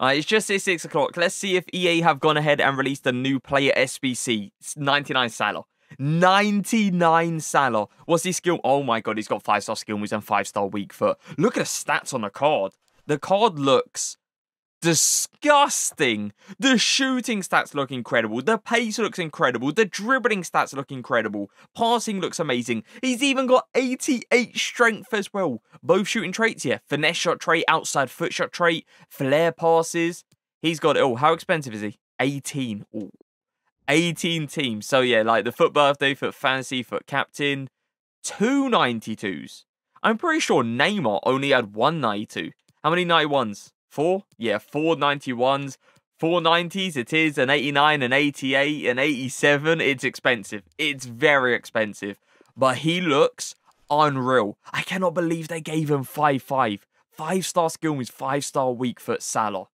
Uh, it's just at 6 o'clock. Let's see if EA have gone ahead and released a new player SBC. It's 99 Salah. 99 Salah. What's his skill? Oh my god, he's got 5-star skill moves and 5-star weak foot. Look at the stats on the card. The card looks disgusting. The shooting stats look incredible. The pace looks incredible. The dribbling stats look incredible. Passing looks amazing. He's even got 88 strength as well. Both shooting traits here. Finesse shot trait, outside foot shot trait, flare passes. He's got it all. How expensive is he? 18. Ooh. 18 teams. So yeah, like the FUT birthday, FUT fantasy, FUT captain. Two 92s. I'm pretty sure Neymar only had one 92. How many 91s? Four? Yeah, four 91s. Four 90s, it is an 89, an 88, an 87. It's expensive. It's very expensive. But he looks unreal. I cannot believe they gave him 5 5. Five star skill means five star weak foot Salah.